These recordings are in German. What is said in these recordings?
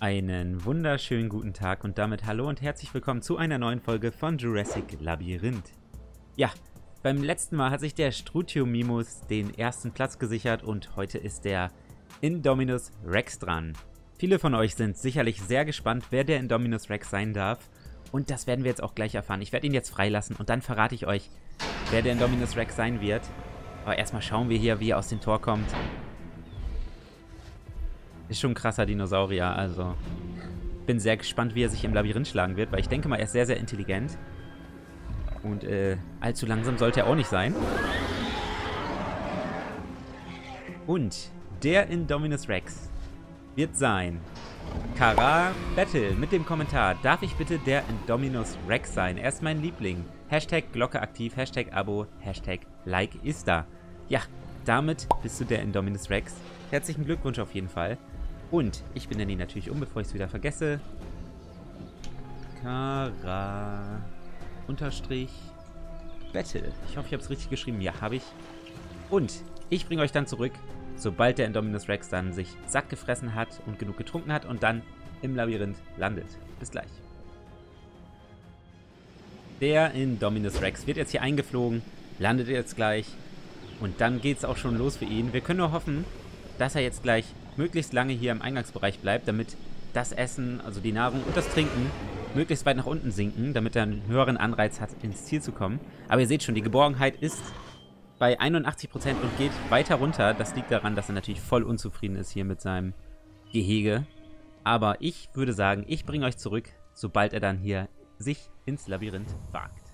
Einen wunderschönen guten Tag und damit hallo und herzlich willkommen zu einer neuen Folge von Jurassic Labyrinth. Ja, beim letzten Mal hat sich der Strutiomimus den ersten Platz gesichert und heute ist der Indominus Rex dran. Viele von euch sind sicherlich sehr gespannt, wer der Indominus Rex sein darf und das werden wir jetzt auch gleich erfahren. Ich werde ihn jetzt freilassen und dann verrate ich euch, wer der Indominus Rex sein wird. Aber erstmal schauen wir hier, wie er aus dem Tor kommt. Ist schon ein krasser Dinosaurier, also bin sehr gespannt, wie er sich im Labyrinth schlagen wird, weil ich denke mal, er ist sehr, sehr intelligent. Und äh, allzu langsam sollte er auch nicht sein. Und der Indominus Rex wird sein Kara Battle mit dem Kommentar, darf ich bitte der Indominus Rex sein? Er ist mein Liebling. Hashtag Glocke aktiv, Hashtag Abo, Hashtag Like ist da. Ja, damit bist du der Indominus Rex. Herzlichen Glückwunsch auf jeden Fall. Und ich bin Danny natürlich um, bevor ich es wieder vergesse. Kara unterstrich Battle. Ich hoffe, ich habe es richtig geschrieben. Ja, habe ich. Und ich bringe euch dann zurück, sobald der Indominus Rex dann sich satt gefressen hat und genug getrunken hat und dann im Labyrinth landet. Bis gleich. Der Indominus Rex wird jetzt hier eingeflogen, landet jetzt gleich und dann geht es auch schon los für ihn. Wir können nur hoffen, dass er jetzt gleich möglichst lange hier im Eingangsbereich bleibt, damit das Essen, also die Nahrung und das Trinken möglichst weit nach unten sinken, damit er einen höheren Anreiz hat, ins Ziel zu kommen. Aber ihr seht schon, die Geborgenheit ist bei 81% und geht weiter runter. Das liegt daran, dass er natürlich voll unzufrieden ist hier mit seinem Gehege. Aber ich würde sagen, ich bringe euch zurück, sobald er dann hier sich ins Labyrinth wagt.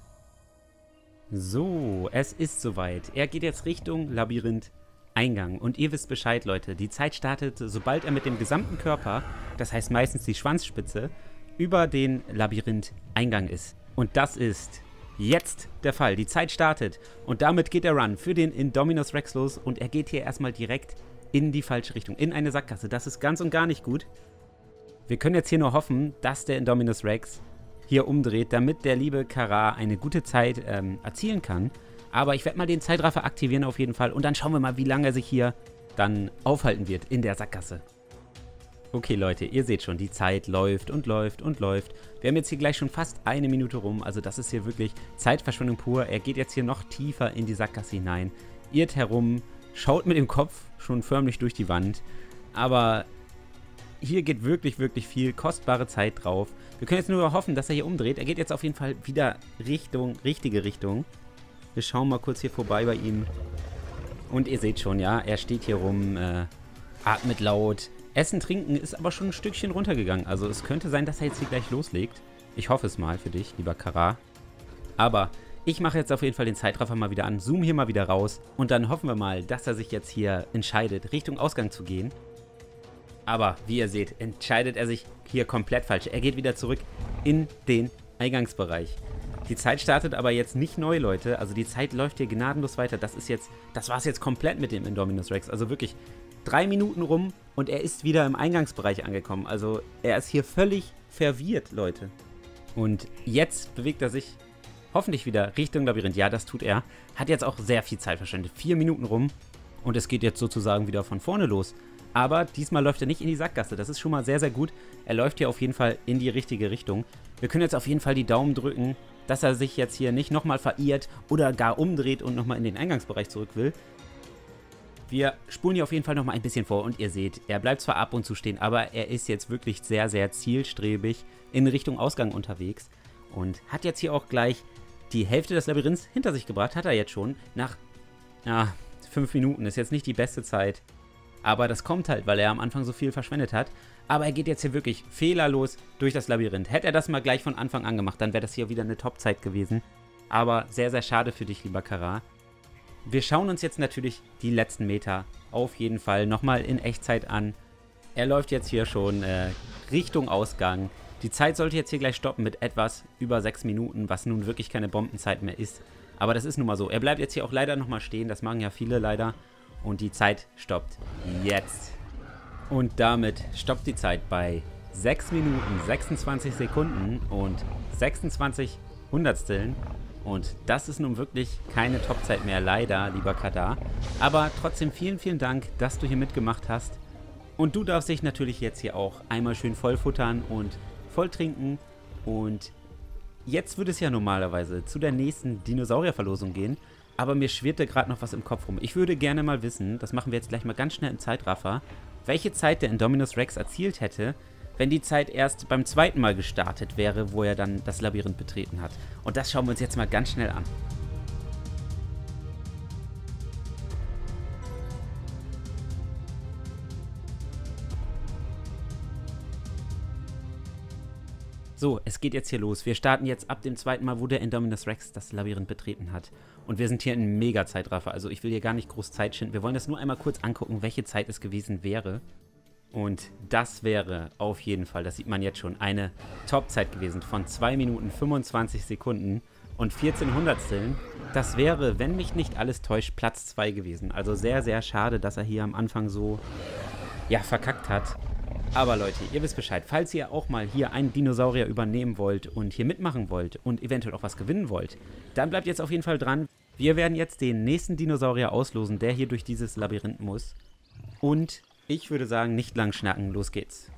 So, es ist soweit. Er geht jetzt Richtung Labyrinth Eingang. Und ihr wisst Bescheid, Leute. Die Zeit startet, sobald er mit dem gesamten Körper, das heißt meistens die Schwanzspitze, über den Labyrinth-Eingang ist. Und das ist jetzt der Fall. Die Zeit startet. Und damit geht der Run für den Indominus Rex los. Und er geht hier erstmal direkt in die falsche Richtung, in eine Sackgasse. Das ist ganz und gar nicht gut. Wir können jetzt hier nur hoffen, dass der Indominus Rex hier umdreht, damit der liebe Kara eine gute Zeit ähm, erzielen kann. Aber ich werde mal den Zeitraffer aktivieren auf jeden Fall und dann schauen wir mal, wie lange er sich hier dann aufhalten wird in der Sackgasse. Okay Leute, ihr seht schon, die Zeit läuft und läuft und läuft. Wir haben jetzt hier gleich schon fast eine Minute rum, also das ist hier wirklich Zeitverschwendung pur. Er geht jetzt hier noch tiefer in die Sackgasse hinein, irrt herum, schaut mit dem Kopf schon förmlich durch die Wand. Aber hier geht wirklich, wirklich viel kostbare Zeit drauf. Wir können jetzt nur hoffen, dass er hier umdreht. Er geht jetzt auf jeden Fall wieder Richtung, richtige Richtung. Wir schauen mal kurz hier vorbei bei ihm. Und ihr seht schon, ja, er steht hier rum, äh, atmet laut. Essen, trinken ist aber schon ein Stückchen runtergegangen. Also es könnte sein, dass er jetzt hier gleich loslegt. Ich hoffe es mal für dich, lieber Kara. Aber ich mache jetzt auf jeden Fall den Zeitraffer mal wieder an, zoom hier mal wieder raus und dann hoffen wir mal, dass er sich jetzt hier entscheidet, Richtung Ausgang zu gehen. Aber wie ihr seht, entscheidet er sich hier komplett falsch. Er geht wieder zurück in den Eingangsbereich. Die Zeit startet aber jetzt nicht neu, Leute. Also die Zeit läuft hier gnadenlos weiter. Das ist jetzt, das war es jetzt komplett mit dem Indominus Rex. Also wirklich drei Minuten rum und er ist wieder im Eingangsbereich angekommen. Also er ist hier völlig verwirrt, Leute. Und jetzt bewegt er sich hoffentlich wieder Richtung Labyrinth. Ja, das tut er. Hat jetzt auch sehr viel Zeit verschwendet. Vier Minuten rum und es geht jetzt sozusagen wieder von vorne los. Aber diesmal läuft er nicht in die Sackgasse. Das ist schon mal sehr, sehr gut. Er läuft hier auf jeden Fall in die richtige Richtung. Wir können jetzt auf jeden Fall die Daumen drücken, dass er sich jetzt hier nicht nochmal verirrt oder gar umdreht und nochmal in den Eingangsbereich zurück will. Wir spulen hier auf jeden Fall nochmal ein bisschen vor und ihr seht, er bleibt zwar ab und zu stehen, aber er ist jetzt wirklich sehr, sehr zielstrebig in Richtung Ausgang unterwegs und hat jetzt hier auch gleich die Hälfte des Labyrinths hinter sich gebracht, hat er jetzt schon, nach ja, fünf Minuten. Ist jetzt nicht die beste Zeit, aber das kommt halt, weil er am Anfang so viel verschwendet hat. Aber er geht jetzt hier wirklich fehlerlos durch das Labyrinth. Hätte er das mal gleich von Anfang an gemacht, dann wäre das hier wieder eine Top-Zeit gewesen. Aber sehr, sehr schade für dich, lieber Kara. Wir schauen uns jetzt natürlich die letzten Meter auf jeden Fall nochmal in Echtzeit an. Er läuft jetzt hier schon äh, Richtung Ausgang. Die Zeit sollte jetzt hier gleich stoppen mit etwas über 6 Minuten, was nun wirklich keine Bombenzeit mehr ist. Aber das ist nun mal so. Er bleibt jetzt hier auch leider nochmal stehen, das machen ja viele leider. Und die Zeit stoppt jetzt. Und damit stoppt die Zeit bei 6 Minuten 26 Sekunden und 26 Hundertsteln. Und das ist nun wirklich keine Topzeit mehr, leider, lieber Kadar. Aber trotzdem vielen, vielen Dank, dass du hier mitgemacht hast. Und du darfst dich natürlich jetzt hier auch einmal schön vollfuttern und voll trinken. Und jetzt würde es ja normalerweise zu der nächsten Dinosaurierverlosung gehen. Aber mir schwirrte gerade noch was im Kopf rum. Ich würde gerne mal wissen, das machen wir jetzt gleich mal ganz schnell im Zeitraffer, welche Zeit der Indominus Rex erzielt hätte, wenn die Zeit erst beim zweiten Mal gestartet wäre, wo er dann das Labyrinth betreten hat. Und das schauen wir uns jetzt mal ganz schnell an. So, es geht jetzt hier los. Wir starten jetzt ab dem zweiten Mal, wo der Indominus Rex das Labyrinth betreten hat. Und wir sind hier in Mega-Zeitraffer. Also ich will hier gar nicht groß Zeit schinden. Wir wollen das nur einmal kurz angucken, welche Zeit es gewesen wäre. Und das wäre auf jeden Fall, das sieht man jetzt schon, eine Topzeit gewesen von 2 Minuten 25 Sekunden und 14 Hundertsteln. Das wäre, wenn mich nicht alles täuscht, Platz 2 gewesen. Also sehr, sehr schade, dass er hier am Anfang so, ja, verkackt hat. Aber Leute, ihr wisst Bescheid. Falls ihr auch mal hier einen Dinosaurier übernehmen wollt und hier mitmachen wollt und eventuell auch was gewinnen wollt, dann bleibt jetzt auf jeden Fall dran. Wir werden jetzt den nächsten Dinosaurier auslosen, der hier durch dieses Labyrinth muss. Und ich würde sagen, nicht lang schnacken, los geht's.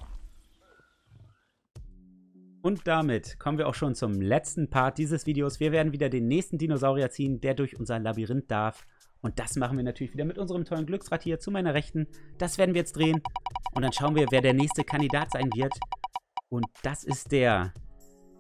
Und damit kommen wir auch schon zum letzten Part dieses Videos. Wir werden wieder den nächsten Dinosaurier ziehen, der durch unser Labyrinth darf. Und das machen wir natürlich wieder mit unserem tollen Glücksrad hier zu meiner Rechten. Das werden wir jetzt drehen. Und dann schauen wir, wer der nächste Kandidat sein wird. Und das ist der...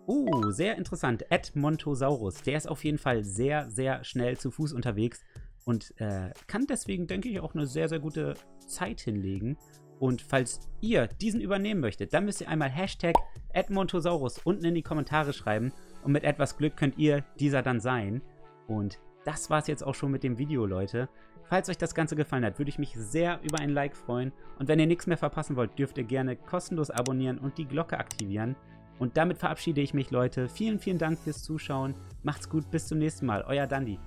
Uh, sehr interessant. Edmontosaurus. Der ist auf jeden Fall sehr, sehr schnell zu Fuß unterwegs. Und äh, kann deswegen, denke ich, auch eine sehr, sehr gute Zeit hinlegen. Und falls ihr diesen übernehmen möchtet, dann müsst ihr einmal Hashtag Edmontosaurus unten in die Kommentare schreiben. Und mit etwas Glück könnt ihr dieser dann sein. Und das war es jetzt auch schon mit dem Video, Leute. Falls euch das Ganze gefallen hat, würde ich mich sehr über ein Like freuen. Und wenn ihr nichts mehr verpassen wollt, dürft ihr gerne kostenlos abonnieren und die Glocke aktivieren. Und damit verabschiede ich mich, Leute. Vielen, vielen Dank fürs Zuschauen. Macht's gut, bis zum nächsten Mal. Euer Dandy.